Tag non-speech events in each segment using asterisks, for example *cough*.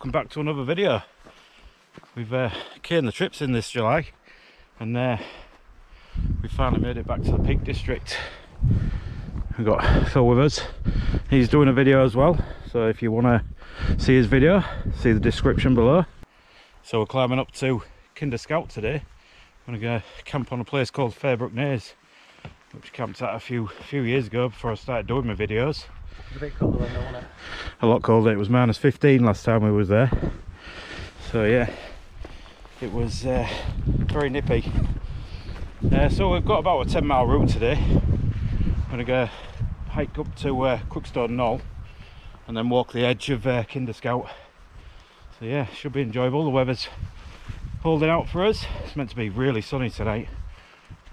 welcome back to another video. We've uh, the trips in this July and uh, we finally made it back to the Peak District. We've got Phil with us, he's doing a video as well, so if you want to see his video, see the description below. So we're climbing up to Kinder Scout today. I'm to go camp on a place called Fairbrook Naze, which camped at a few, few years ago before I started doing my videos. A bit colder wasn't it? a lot colder. It was minus 15 last time we was there. So yeah, it was uh, very nippy. Uh, so we've got about a 10 mile route today. I'm gonna go hike up to uh, Crookstone Knoll and then walk the edge of uh, Kinder Scout. So yeah, should be enjoyable. The weather's holding out for us. It's meant to be really sunny tonight,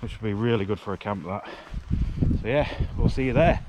which will be really good for a camp that. So yeah, we'll see you there.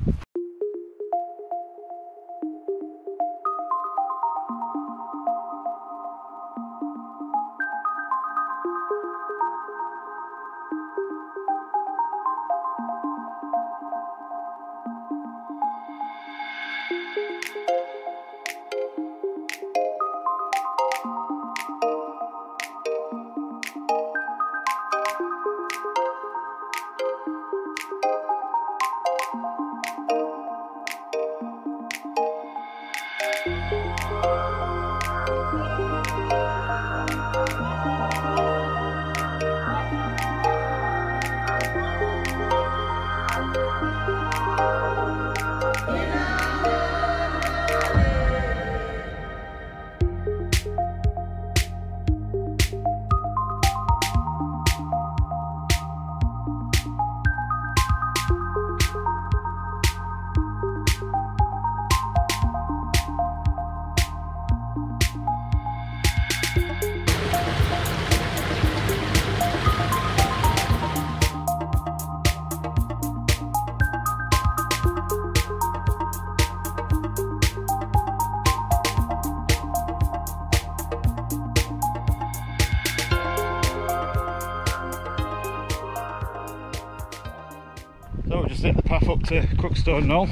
So hit the path up to Crookstone Knoll.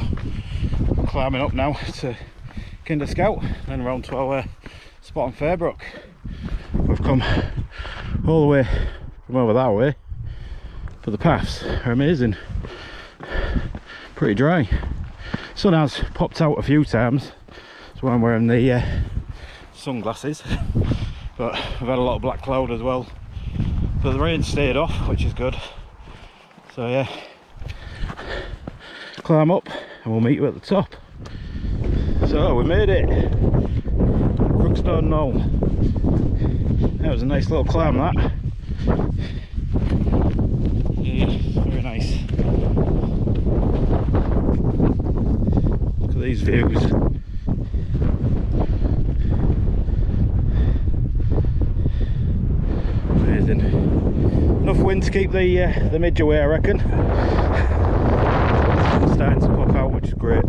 Climbing up now to Kinder Scout and around to our spot on Fairbrook. We've come all the way from over that way, but the paths are amazing. Pretty dry. Sun has popped out a few times, why I'm wearing the uh, sunglasses. *laughs* But I've had a lot of black cloud as well. But the rain stayed off, which is good. So yeah, climb up and we'll meet you at the top. So we made it. Crookstone Knoll. That was a nice little climb that. Yeah, very nice. Look at these views. Amazing. Enough wind to keep the uh, the midge away I reckon starting to pop out, which is great.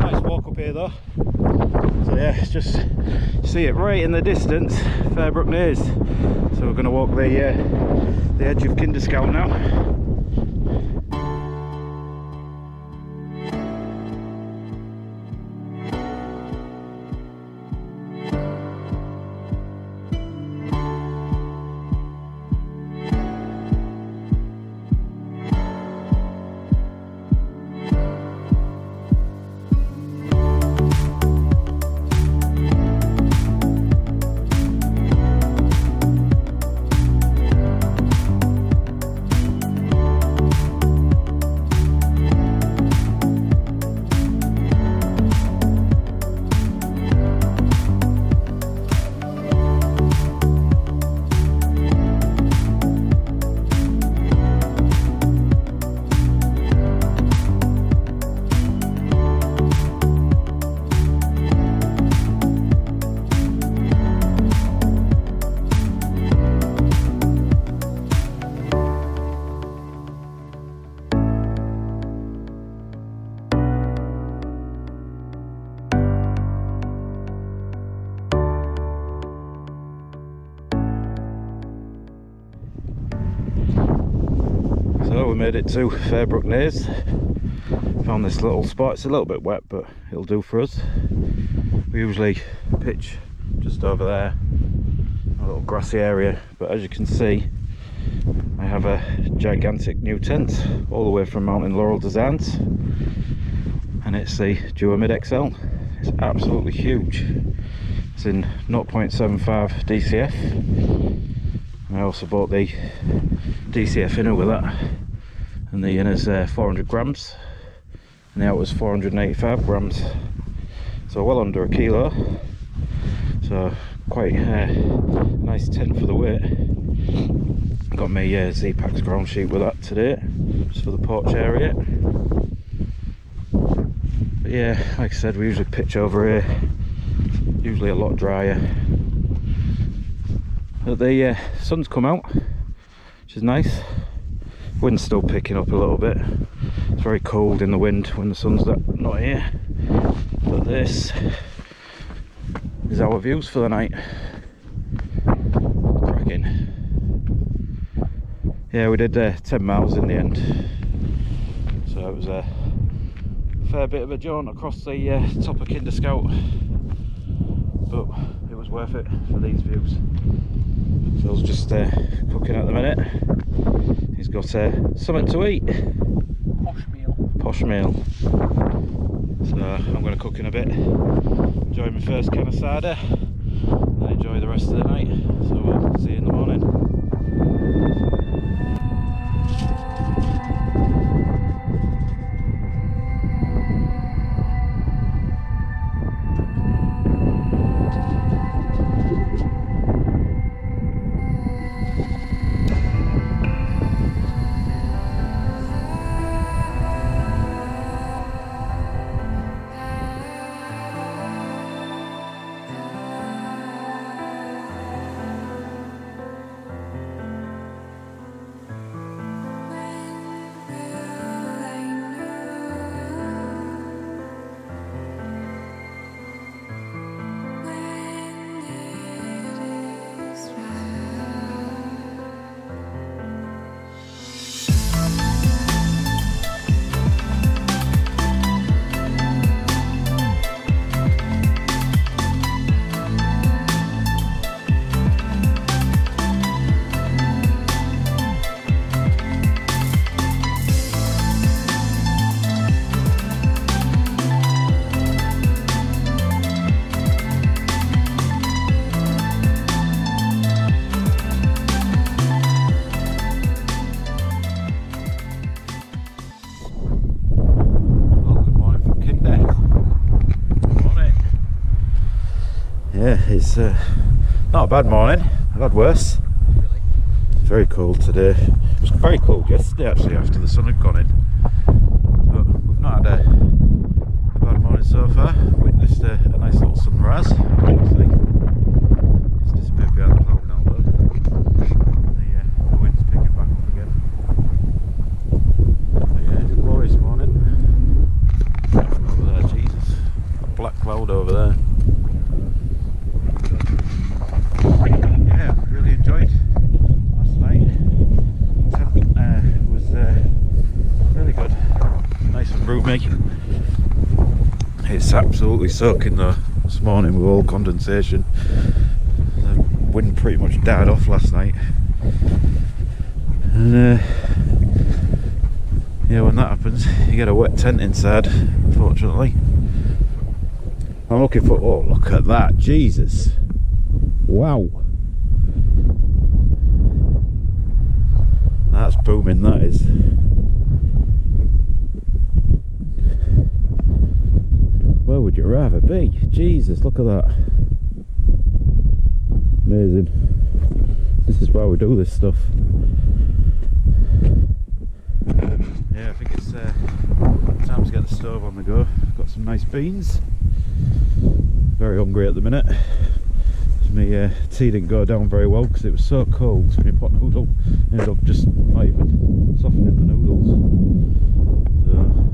Nice walk up here though. So yeah, just see it right in the distance, Fairbrook Naze. So we're going to walk the uh, the edge of Kinder Scout now. Made it to Fairbrook Naze. Found this little spot. It's a little bit wet, but it'll do for us. We usually pitch just over there, a little grassy area. But as you can see, I have a gigantic new tent all the way from Mountain Laurel Designs, and it's the Duomid XL. It's absolutely huge. It's in 0.75 DCF. I also bought the DCF inner with that, and the inner's uh, 400 grams, and the outer's 485 grams. So well under a kilo. So quite uh, nice tent for the weight. Got my uh, Zpacks ground sheet with that today, just for the porch area. But yeah, like I said, we usually pitch over here. Usually a lot drier. But the uh, sun's come out, which is nice. Wind's still picking up a little bit. It's very cold in the wind when the sun's not here. But this is our views for the night. Cracking. Yeah, we did uh, 10 miles in the end. So it was a fair bit of a jaunt across the uh, top of Kinder Scout. But it was worth it for these views. Phil's just uh, cooking at the minute. He's got uh, something to eat. Posh meal. Posh meal. So I'm going to cook in a bit. Enjoy my first can of cider. And enjoy the rest of the night. So we'll it's uh, not a bad morning. I've had worse. Very cold today. It was very cold yesterday actually after the sun had gone in. But we've not had a, a bad morning so far. Witnessed a. It's a nice little sunrise. Obviously. It's disappeared behind the cloud now though. The, uh, the wind's picking back up again. But yeah, it's a glorious morning. Over there, Jesus. A black cloud over there. Yeah, really enjoyed last night. Tent uh, was uh, really good. Nice and roomy. It's absolutely soaking though this morning with all condensation. The wind pretty much died off last night. And uh, yeah, when that happens, you get a wet tent inside, unfortunately. I'm looking for, oh, look at that, Jesus. Wow. That's booming, that is. Where would you rather Jesus, look at that. Amazing. This is why we do this stuff. Yeah, I think it's uh, time to get the stove on the go. Got some nice beans. Very hungry at the minute. My uh, tea didn't go down very well because it was so cold. My pot noodle ended up just not even softening the noodles. So,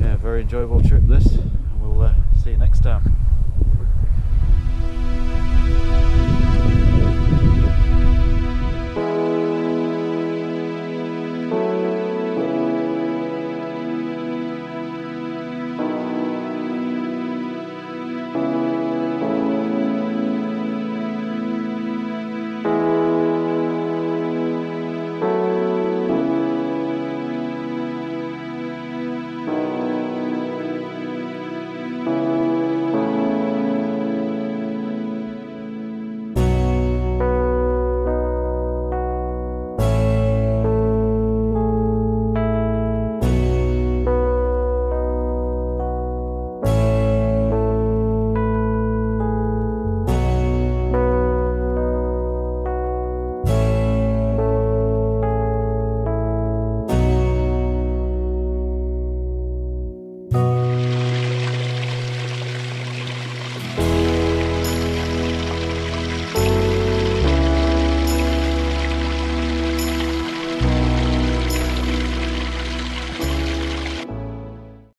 yeah, very enjoyable trip this. Uh, see you next time.